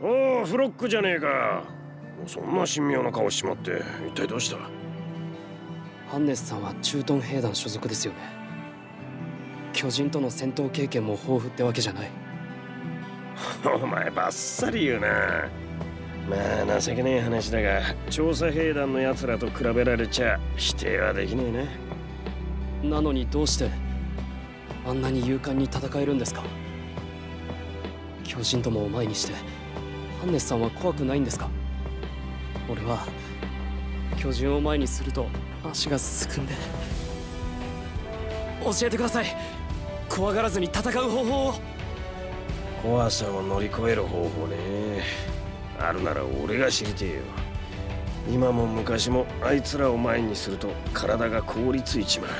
フロックじゃねえか。そんな神妙な顔しちまって一体どうした？ハンネスさんは駐屯兵団所属ですよね。巨人との戦闘経験も豊富ってわけじゃない。お前バッサリ言うな。まあ情けねえ話だが調査兵団の奴らと比べられちゃ否定はできねえな。なのにどうしてあんなに勇敢に戦えるんですか？巨人ともを前にしてンネスさんは怖くないんですか？俺は巨人を前にすると足がすくんで教えてください。怖がらずに戦う方法を。怖さを乗り越える方法ね。あるなら俺が知りてえよ。今も昔もあいつらを前にすると体が凍りついちまう。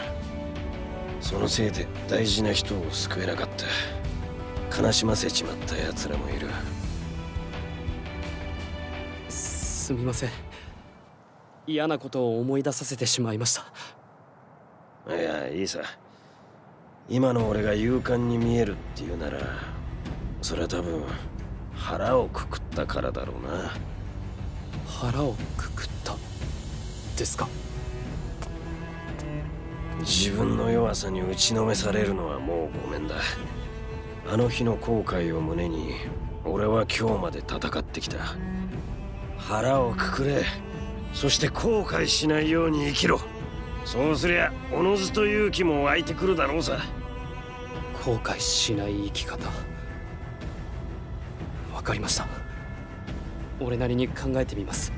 そのせいで大事な人を救えなかった。悲しませちまった奴らもいる。すみません。嫌なことを思い出させてしまいました。いやいいさ。今の俺が勇敢に見えるっていうならそれは多分腹をくくったからだろうな。腹をくくった？ですか？自分の弱さに打ちのめされるのはもうごめんだ。あの日の後悔を胸に俺は今日まで戦ってきた腹をくくれ。そして後悔しないように生きろ。そうすりゃおのずと勇気も湧いてくるだろうさ。後悔しない生き方。わかりました。俺なりに考えてみます。